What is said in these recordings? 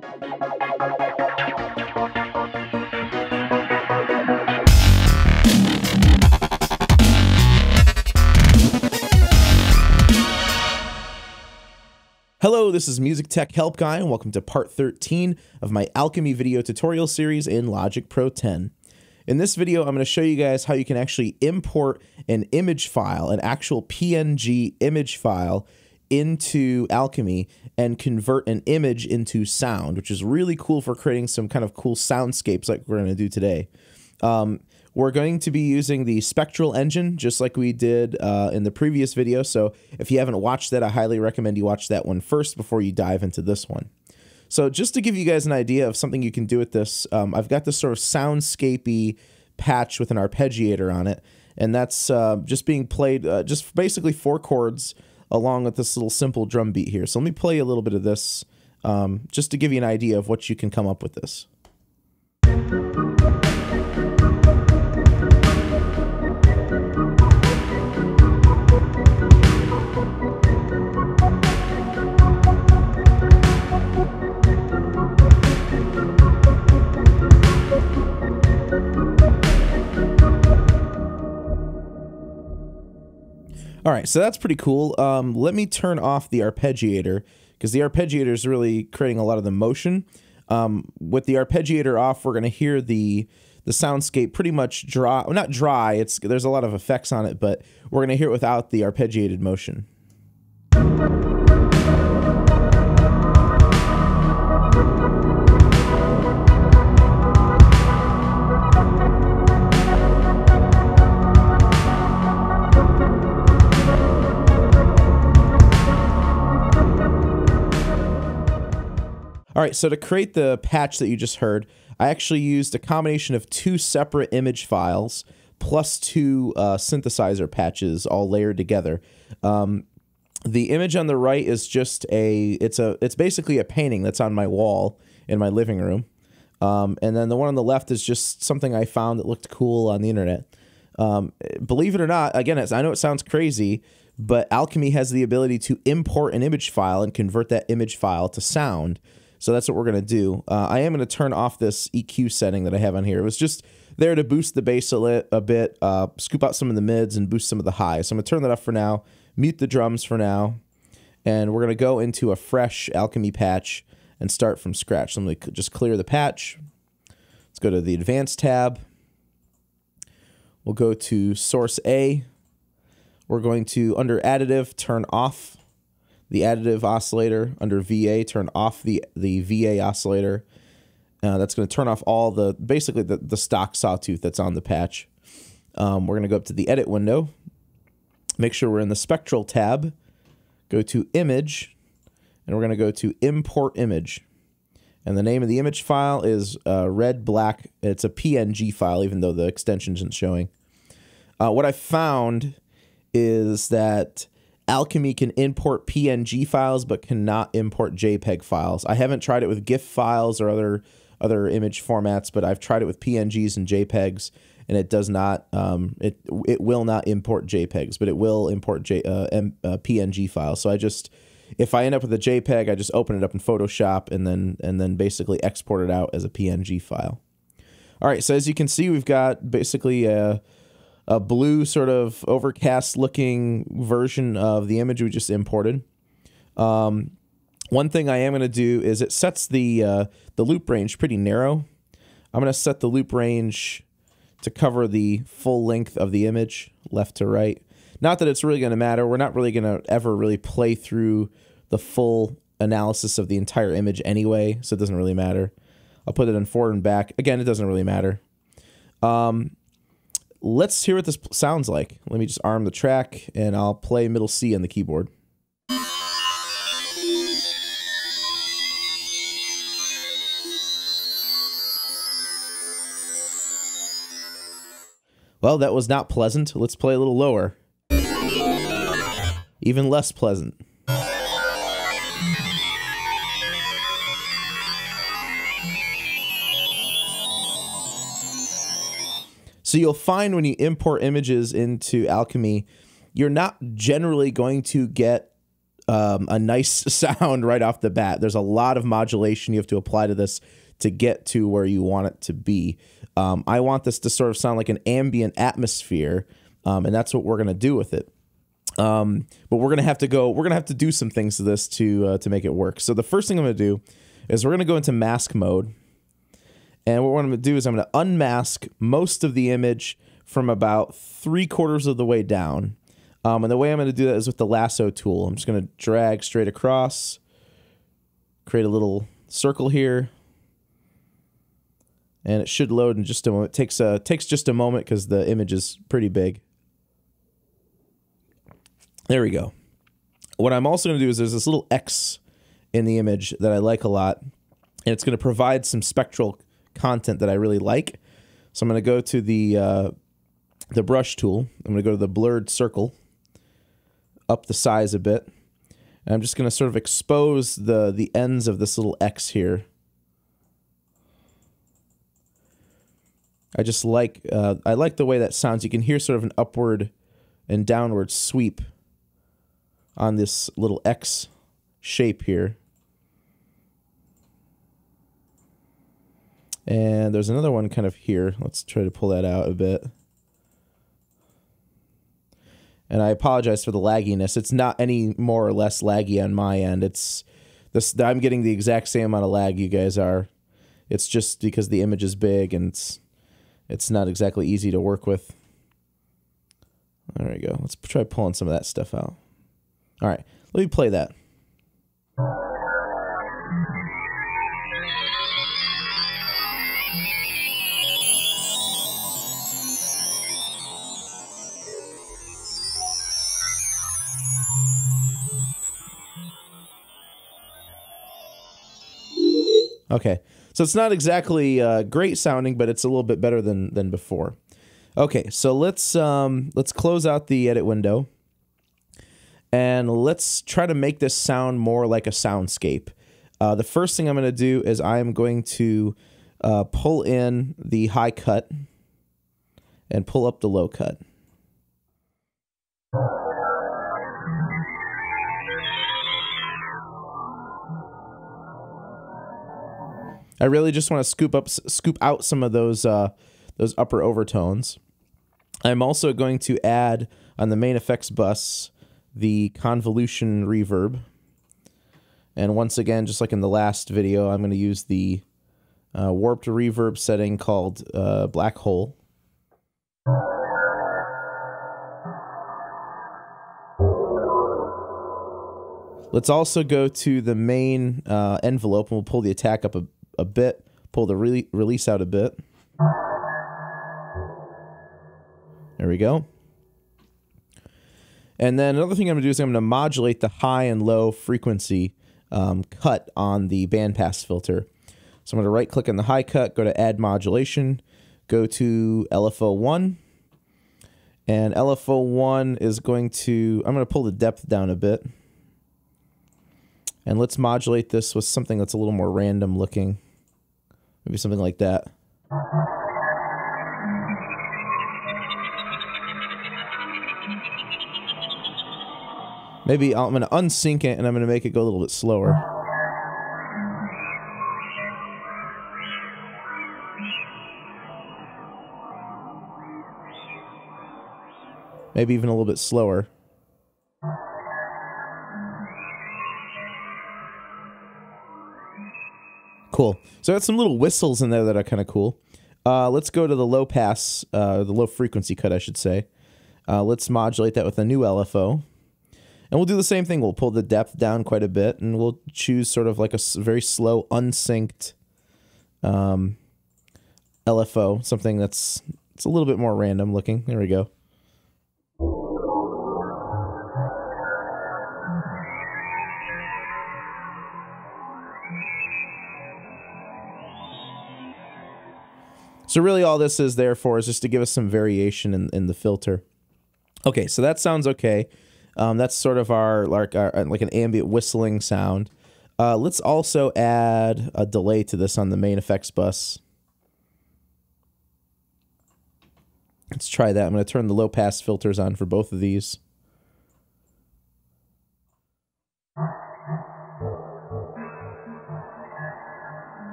Hello, this is Music Tech Help Guy, and welcome to part 13 of my Alchemy video tutorial series in Logic Pro 10. In this video, I'm going to show you guys how you can actually import an image file, an actual PNG image file, into Alchemy and convert an image into sound, which is really cool for creating some kind of cool soundscapes like we're going to do today. Um, we're going to be using the Spectral engine, just like we did uh, in the previous video. So if you haven't watched that, I highly recommend you watch that one first before you dive into this one. So just to give you guys an idea of something you can do with this, um, I've got this sort of soundscapey patch with an arpeggiator on it. And that's uh, just being played, uh, just basically four chords along with this little simple drum beat here. So let me play a little bit of this um, just to give you an idea of what you can come up with this. All right, so that's pretty cool. Um, let me turn off the arpeggiator because the arpeggiator is really creating a lot of the motion. Um, with the arpeggiator off, we're going to hear the the soundscape pretty much dry. Well, not dry. It's there's a lot of effects on it, but we're going to hear it without the arpeggiated motion. All right, so to create the patch that you just heard, I actually used a combination of two separate image files plus two uh, synthesizer patches all layered together. Um, the image on the right is just a it's a it's basically a painting that's on my wall in my living room. Um, and then the one on the left is just something I found that looked cool on the internet. Um, believe it or not, again, I know it sounds crazy, but Alchemy has the ability to import an image file and convert that image file to sound. So that's what we're going to do. Uh, I am going to turn off this EQ setting that I have on here. It was just there to boost the bass a, lit, a bit, uh, scoop out some of the mids, and boost some of the highs. So I'm going to turn that off for now, mute the drums for now, and we're going to go into a fresh Alchemy patch and start from scratch. So I'm going to just clear the patch. Let's go to the Advanced tab. We'll go to Source A. We're going to, under Additive, turn off the additive oscillator under VA, turn off the, the VA oscillator. Uh, that's going to turn off all the, basically the, the stock sawtooth that's on the patch. Um, we're going to go up to the edit window, make sure we're in the spectral tab, go to image, and we're going to go to import image. And the name of the image file is uh, red black. It's a PNG file, even though the extension isn't showing. Uh, what I found is that Alchemy can import PNG files but cannot import JPEG files. I haven't tried it with GIF files or other other image formats, but I've tried it with PNGs and JPEGs, and it does not. Um, it it will not import JPEGs, but it will import J, uh, M, uh, PNG files. So I just if I end up with a JPEG, I just open it up in Photoshop and then and then basically export it out as a PNG file. All right, so as you can see, we've got basically a a blue sort of overcast looking version of the image we just imported. Um, one thing I am going to do is it sets the uh, the loop range pretty narrow. I'm going to set the loop range to cover the full length of the image, left to right. Not that it's really going to matter. We're not really going to ever really play through the full analysis of the entire image anyway, so it doesn't really matter. I'll put it in forward and back. Again, it doesn't really matter. Um, let's hear what this sounds like. Let me just arm the track and I'll play middle C on the keyboard. Well, that was not pleasant. Let's play a little lower. Even less pleasant. So you'll find when you import images into Alchemy, you're not generally going to get um, a nice sound right off the bat. There's a lot of modulation you have to apply to this to get to where you want it to be. Um, I want this to sort of sound like an ambient atmosphere, um, and that's what we're going to do with it. Um, but we're gonna have to go. We're gonna have to do some things to this to uh, to make it work. So the first thing I'm gonna do is we're gonna go into mask mode, and what I'm gonna do is I'm gonna unmask most of the image from about three quarters of the way down. Um, and the way I'm gonna do that is with the lasso tool. I'm just gonna drag straight across, create a little circle here, and it should load in just a moment. It takes a takes just a moment because the image is pretty big. There we go. What I'm also going to do is there's this little X in the image that I like a lot, and it's going to provide some spectral content that I really like. So I'm going to go to the uh, the brush tool. I'm going to go to the blurred circle, up the size a bit, and I'm just going to sort of expose the the ends of this little X here. I just like uh, I like the way that sounds. You can hear sort of an upward and downward sweep on this little X shape here. And there's another one kind of here. Let's try to pull that out a bit. And I apologize for the lagginess. It's not any more or less laggy on my end. It's this I'm getting the exact same amount of lag you guys are. It's just because the image is big and it's it's not exactly easy to work with. There we go. Let's try pulling some of that stuff out. All right, let me play that. Okay, so it's not exactly uh, great sounding, but it's a little bit better than than before. Okay, so let's um, let's close out the edit window and let's try to make this sound more like a soundscape. Uh, the first thing I'm going to do is I'm going to uh, pull in the high cut and pull up the low cut. I really just want to scoop up, scoop out some of those uh, those upper overtones. I'm also going to add on the main effects bus the convolution reverb. And once again, just like in the last video, I'm going to use the uh, warped reverb setting called uh, Black Hole. Let's also go to the main uh, envelope and we'll pull the attack up a, a bit, pull the re release out a bit. There we go. And then another thing I'm going to do is I'm going to modulate the high and low frequency um, cut on the bandpass filter. So I'm going to right click on the high cut, go to add modulation, go to LFO1. And LFO1 is going to, I'm going to pull the depth down a bit. And let's modulate this with something that's a little more random looking. Maybe something like that. Maybe I'm going to unsync it and I'm going to make it go a little bit slower. Maybe even a little bit slower. Cool. So I got some little whistles in there that are kind of cool. Uh, let's go to the low pass, uh, the low frequency cut, I should say. Uh, let's modulate that with a new LFO. And we'll do the same thing. We'll pull the depth down quite a bit and we'll choose sort of like a very slow, unsynced um, LFO, something that's it's a little bit more random looking. There we go. So really all this is there for is just to give us some variation in, in the filter. Okay, so that sounds okay. Um, that's sort of our like our, uh, like an ambient whistling sound. Uh, let's also add a delay to this on the main effects bus. Let's try that. I'm going to turn the low pass filters on for both of these.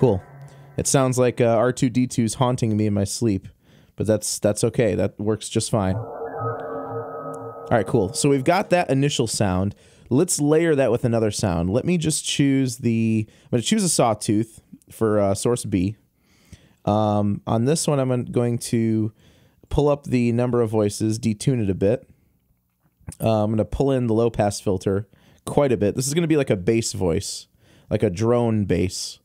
Cool. It sounds like uh, R2D2 is haunting me in my sleep, but that's that's okay. That works just fine. All right, cool. So we've got that initial sound. Let's layer that with another sound. Let me just choose the. I'm going to choose a sawtooth for uh, source B. Um, on this one, I'm going to pull up the number of voices, detune it a bit. Uh, I'm going to pull in the low pass filter quite a bit. This is going to be like a bass voice, like a drone bass.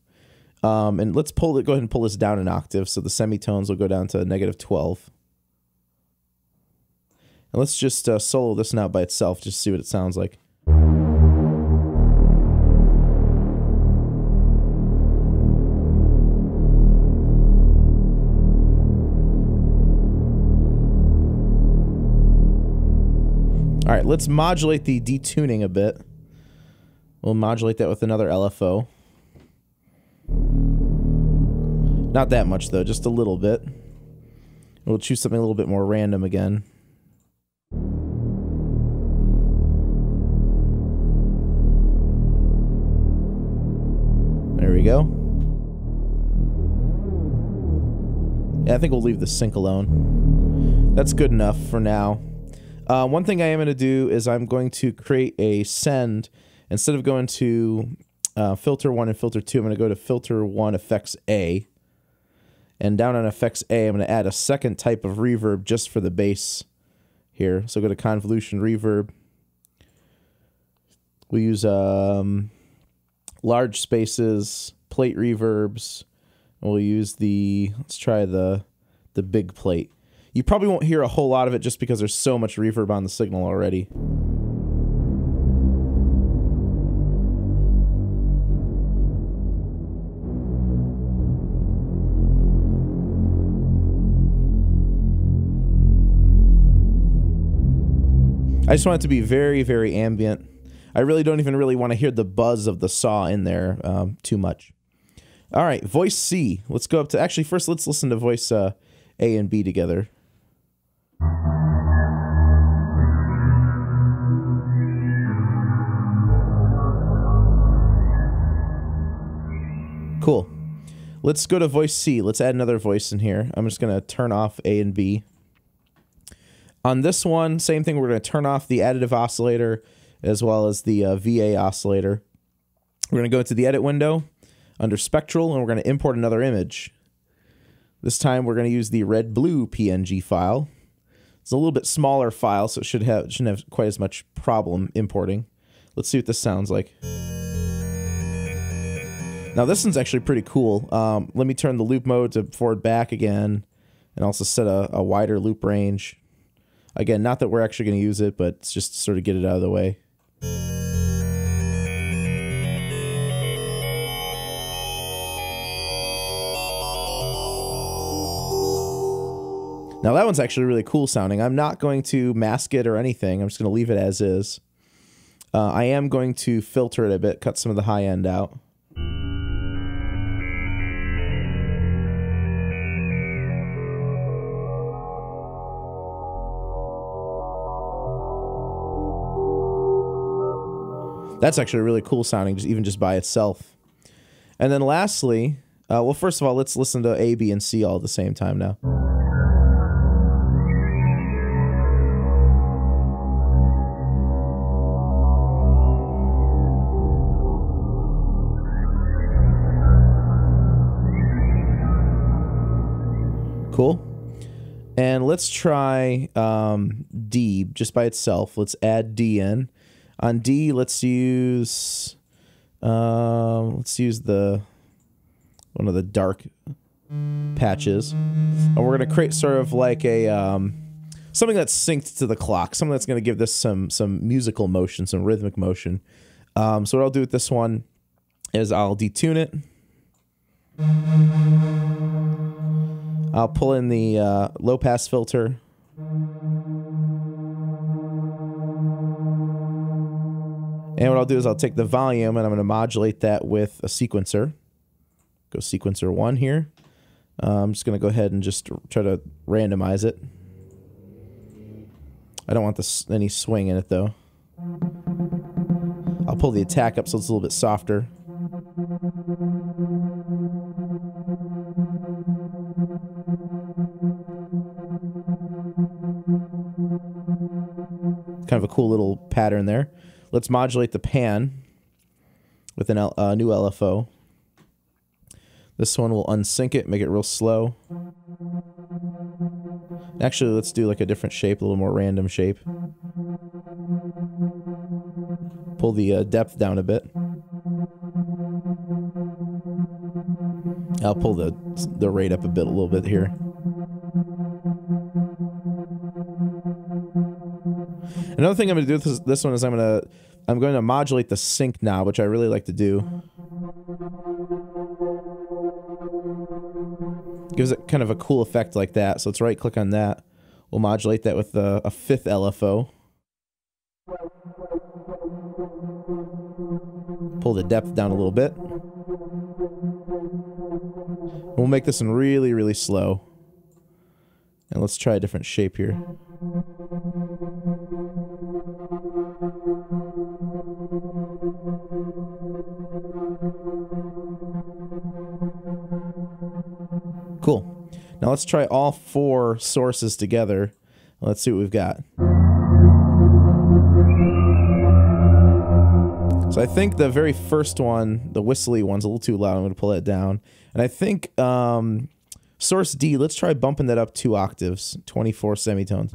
Um, and let's pull it. Go ahead and pull this down an octave, so the semitones will go down to negative 12. And let's just uh, solo this now by itself, just see what it sounds like. All right, let's modulate the detuning a bit. We'll modulate that with another LFO. Not that much, though, just a little bit. We'll choose something a little bit more random again. There we go. Yeah, I think we'll leave the sync alone. That's good enough for now. Uh, one thing I am going to do is I'm going to create a send. Instead of going to uh, filter 1 and filter 2, I'm going to go to filter 1 effects A. And down on effects A, I'm going to add a second type of reverb just for the bass here. So go to convolution reverb. We use um, large spaces, plate reverbs. And we'll use the, let's try the, the big plate. You probably won't hear a whole lot of it just because there's so much reverb on the signal already. I just want it to be very, very ambient. I really don't even really want to hear the buzz of the saw in there um, too much. All right, voice C. Let's go up to, actually, first let's listen to voice uh, A and B together. Cool. Let's go to voice C. Let's add another voice in here. I'm just going to turn off A and B. On this one, same thing. We're going to turn off the additive oscillator as well as the uh, VA oscillator. We're going to go to the edit window under spectral and we're going to import another image. This time we're going to use the red blue PNG file. It's a little bit smaller file, so it should have shouldn't have quite as much problem importing. Let's see what this sounds like. Now this one's actually pretty cool. Um, let me turn the loop mode to forward back again and also set a, a wider loop range. Again, not that we're actually going to use it, but just to sort of get it out of the way. Now that one's actually really cool sounding. I'm not going to mask it or anything. I'm just going to leave it as is. Uh, I am going to filter it a bit, cut some of the high end out. That's actually really cool sounding, just even just by itself. And then lastly, uh, well, first of all, let's listen to A, B, and C all at the same time now. Cool. And let's try um, D just by itself. Let's add D in. On D, let's use um, let's use the one of the dark patches, and we're gonna create sort of like a um, something that's synced to the clock, something that's gonna give this some some musical motion, some rhythmic motion. Um, so what I'll do with this one is I'll detune it. I'll pull in the uh, low pass filter. And what I'll do is I'll take the volume and I'm going to modulate that with a sequencer. Go sequencer one here. Uh, I'm just going to go ahead and just try to randomize it. I don't want this, any swing in it though. I'll pull the attack up so it's a little bit softer. Kind of a cool little pattern there. Let's modulate the pan with a uh, new LFO. This one will unsync it, make it real slow. Actually, let's do like a different shape, a little more random shape. Pull the uh, depth down a bit. I'll pull the the rate up a bit, a little bit here. Another thing I'm going to do with this, this one is I'm going to I'm going to modulate the sync knob, which I really like to do. Gives it kind of a cool effect like that. So let's right click on that. We'll modulate that with a, a fifth LFO. Pull the depth down a little bit. We'll make this one really, really slow. And let's try a different shape here. Now let's try all four sources together. Let's see what we've got. So I think the very first one, the whistly one's a little too loud. I'm going to pull that down. And I think um, source D, let's try bumping that up two octaves, 24 semitones.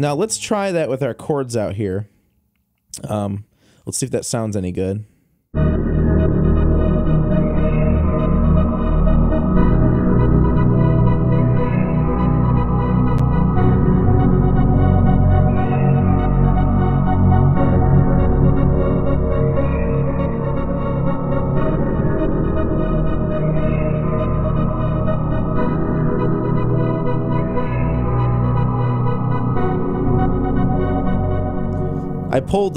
Now let's try that with our chords out here. Um, let's see if that sounds any good.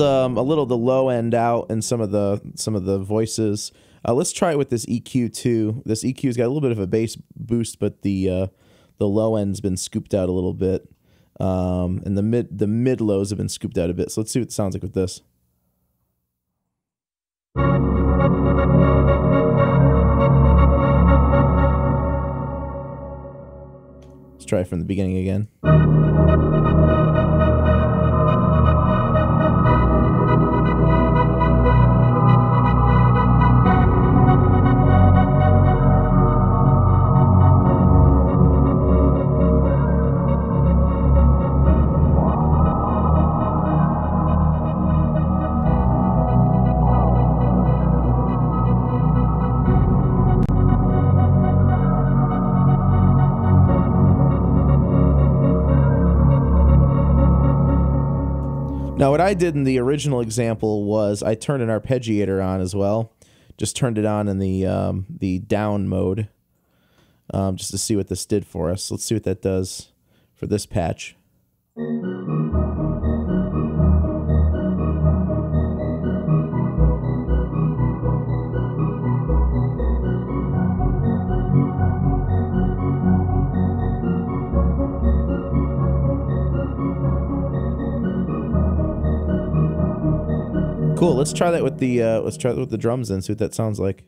Um, a little the low end out and some of the some of the voices. Uh, let's try it with this EQ too. This EQ's got a little bit of a bass boost, but the uh, the low end's been scooped out a little bit, um, and the mid the mid lows have been scooped out a bit. So let's see what it sounds like with this. Let's try it from the beginning again. Now, what I did in the original example was I turned an arpeggiator on as well. Just turned it on in the um, the down mode, um, just to see what this did for us. Let's see what that does for this patch. Cool. Let's try that with the uh, let's try that with the drums and see what that sounds like.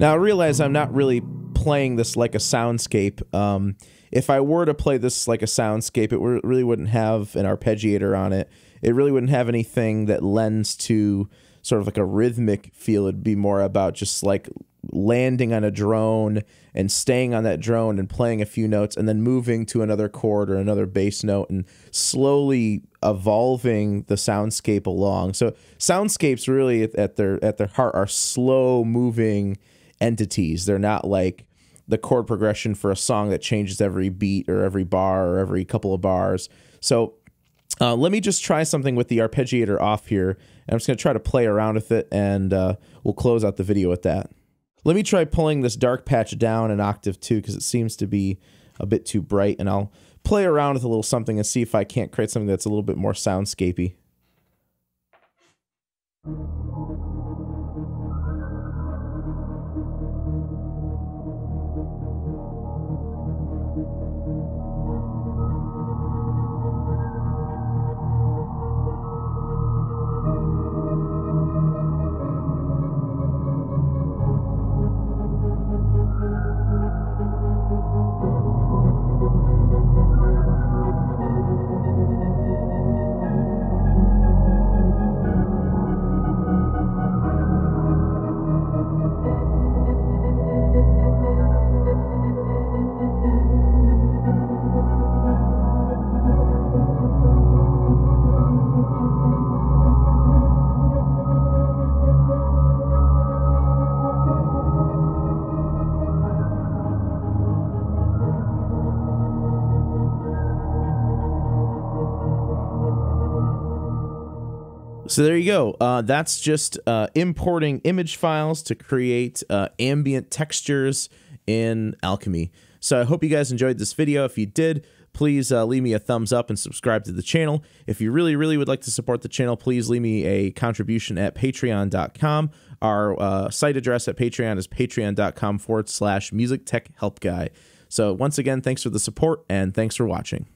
Now I realize I'm not really playing this like a soundscape. Um, if I were to play this like a soundscape, it really wouldn't have an arpeggiator on it. It really wouldn't have anything that lends to sort of like a rhythmic feel. It'd be more about just like landing on a drone and staying on that drone and playing a few notes and then moving to another chord or another bass note and slowly evolving the soundscape along. So soundscapes really at their at their heart are slow moving entities. They're not like the chord progression for a song that changes every beat or every bar or every couple of bars. So Uh, let me just try something with the arpeggiator off here. And I'm just going to try to play around with it, and uh, we'll close out the video with that. Let me try pulling this dark patch down an octave too, because it seems to be a bit too bright, and I'll play around with a little something and see if I can't create something that's a little bit more soundscapey. So there you go. Uh, that's just uh, importing image files to create uh, ambient textures in Alchemy. So I hope you guys enjoyed this video. If you did, please uh, leave me a thumbs up and subscribe to the channel. If you really, really would like to support the channel, please leave me a contribution at patreon.com. Our uh, site address at Patreon is patreon.com forward slash music tech help guy. So once again, thanks for the support and thanks for watching.